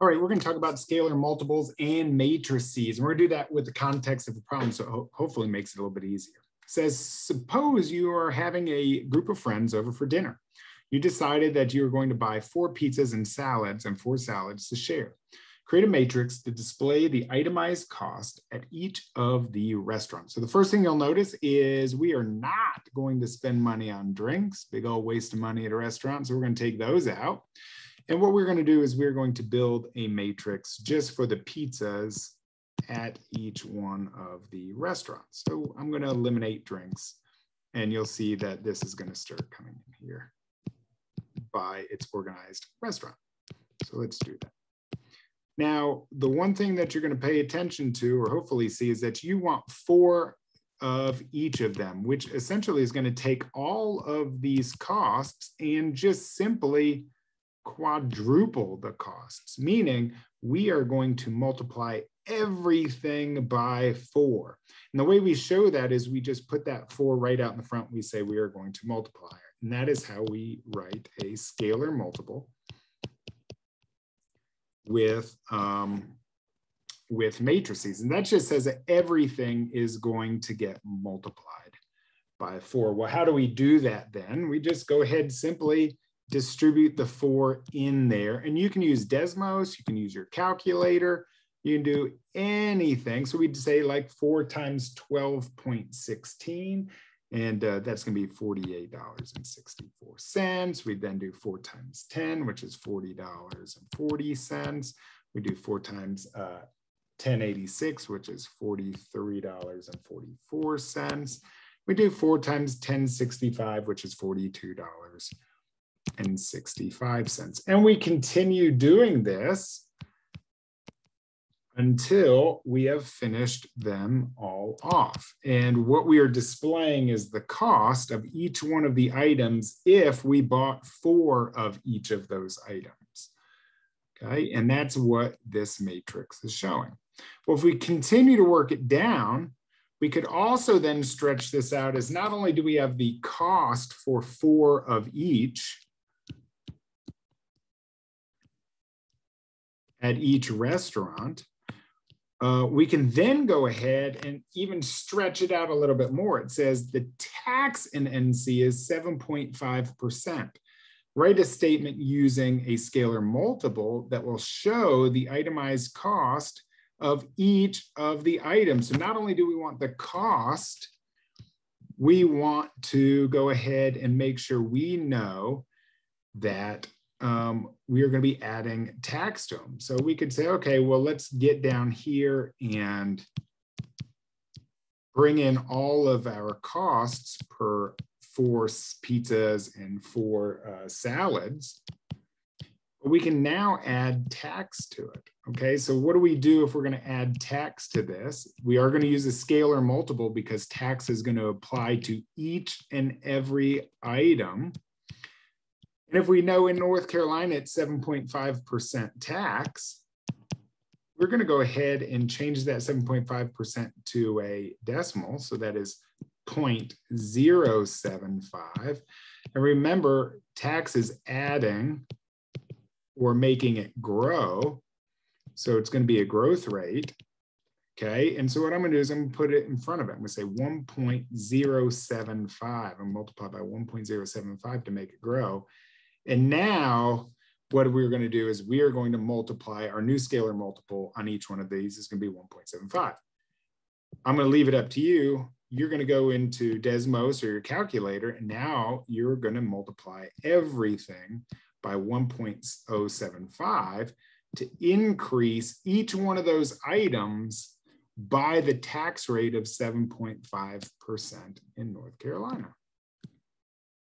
All right, we're going to talk about scalar multiples and matrices. And we're going to do that with the context of the problem, so ho hopefully makes it a little bit easier. It says, suppose you are having a group of friends over for dinner. You decided that you are going to buy four pizzas and salads and four salads to share. Create a matrix to display the itemized cost at each of the restaurants. So the first thing you'll notice is we are not going to spend money on drinks, big old waste of money at a restaurant. So we're going to take those out. And what we're going to do is we're going to build a matrix just for the pizzas at each one of the restaurants. So I'm going to eliminate drinks and you'll see that this is going to start coming in here by its organized restaurant. So let's do that. Now, the one thing that you're going to pay attention to or hopefully see is that you want four of each of them, which essentially is going to take all of these costs and just simply quadruple the costs, meaning we are going to multiply everything by four. And the way we show that is we just put that four right out in the front. We say we are going to multiply it. And that is how we write a scalar multiple with, um, with matrices. And that just says that everything is going to get multiplied by four. Well, how do we do that then? We just go ahead simply distribute the four in there. And you can use Desmos, you can use your calculator, you can do anything. So we'd say like four times 12.16, and uh, that's gonna be $48.64. We then do four times 10, which is $40.40. We do four times uh, 1086, which is $43.44. We do four times 1065, which is $42 and 65 cents. And we continue doing this until we have finished them all off. And what we are displaying is the cost of each one of the items if we bought four of each of those items. Okay, and that's what this matrix is showing. Well, if we continue to work it down, we could also then stretch this out as not only do we have the cost for four of each, at each restaurant, uh, we can then go ahead and even stretch it out a little bit more. It says the tax in NC is 7.5%. Write a statement using a scalar multiple that will show the itemized cost of each of the items. So not only do we want the cost, we want to go ahead and make sure we know that um, we are going to be adding tax to them. So we could say, okay, well, let's get down here and bring in all of our costs per four pizzas and four uh, salads. We can now add tax to it. Okay, so what do we do if we're going to add tax to this? We are going to use a scalar multiple because tax is going to apply to each and every item. And if we know in North Carolina it's 7.5% tax, we're going to go ahead and change that 7.5% to a decimal. So that is 0.075. And remember, tax is adding or making it grow. So it's going to be a growth rate. Okay, and so what I'm going to do is I'm going to put it in front of it. I'm to say 1.075 and multiply by 1.075 to make it grow. And now what we're going to do is we are going to multiply our new scalar multiple on each one of these is going to be 1.75. I'm going to leave it up to you. You're going to go into Desmos or your calculator, and now you're going to multiply everything by 1.075 to increase each one of those items by the tax rate of 7.5% in North Carolina.